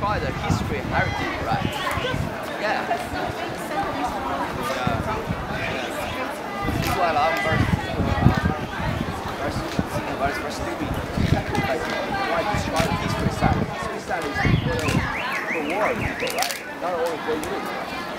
try the history heritage, right? Yeah. Yeah. That's why I'm very, very, very, stupid. Like, why try the history side? History side is for the, for the world people, right? Not only for you.